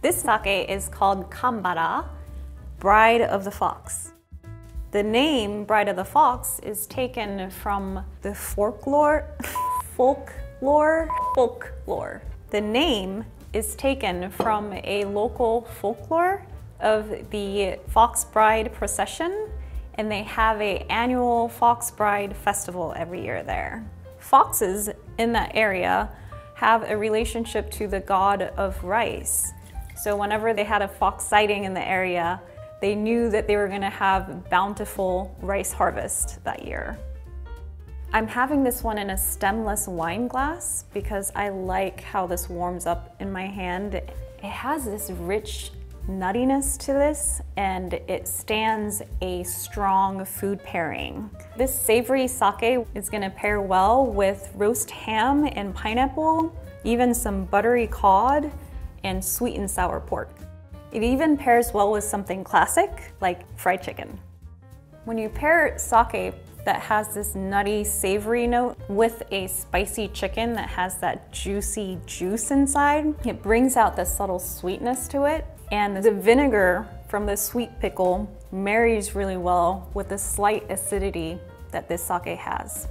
This sake is called Kanbara, Bride of the Fox. The name Bride of the Fox is taken from the folklore, folklore, folklore. The name is taken from a local folklore of the Fox Bride procession and they have a annual Fox Bride festival every year there. Foxes in that area have a relationship to the god of rice. So whenever they had a fox sighting in the area, they knew that they were gonna have bountiful rice harvest that year. I'm having this one in a stemless wine glass because I like how this warms up in my hand. It has this rich nuttiness to this and it stands a strong food pairing. This savory sake is gonna pair well with roast ham and pineapple, even some buttery cod and sweet and sour pork. It even pairs well with something classic like fried chicken. When you pair sake that has this nutty, savory note with a spicy chicken that has that juicy juice inside, it brings out the subtle sweetness to it and the vinegar from the sweet pickle marries really well with the slight acidity that this sake has.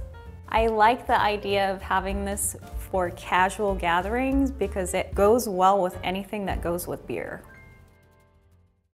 I like the idea of having this for casual gatherings because it goes well with anything that goes with beer.